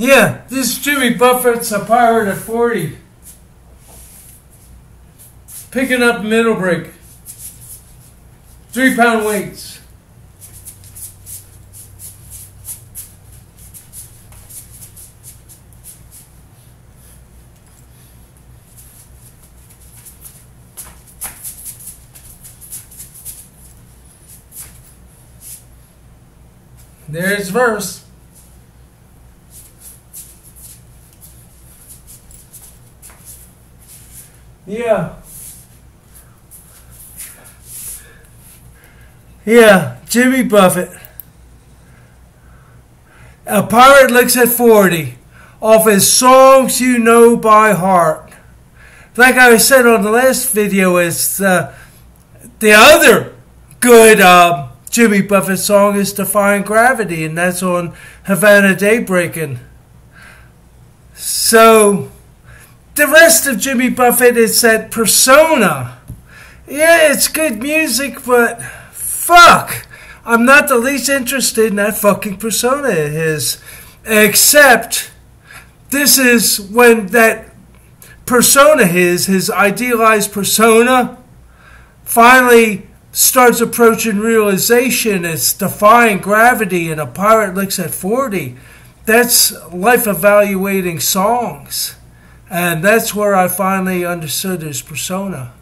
Yeah, this Jimmy Buffett's a pirate at 40. Picking up middle break. Three pound weights. There's verse. Yeah. Yeah, Jimmy Buffett. A pirate looks at 40 off his songs you know by heart. Like I said on the last video, is uh, the other good uh, Jimmy Buffett song is Defying Gravity, and that's on Havana Daydreamin'. So, the rest of Jimmy Buffett is that persona. Yeah, it's good music, but fuck. I'm not the least interested in that fucking persona of his. Except, this is when that persona his, his idealized persona, finally starts approaching realization. It's defying gravity, and a pirate looks at 40. That's life evaluating songs. And that's where I finally understood his persona.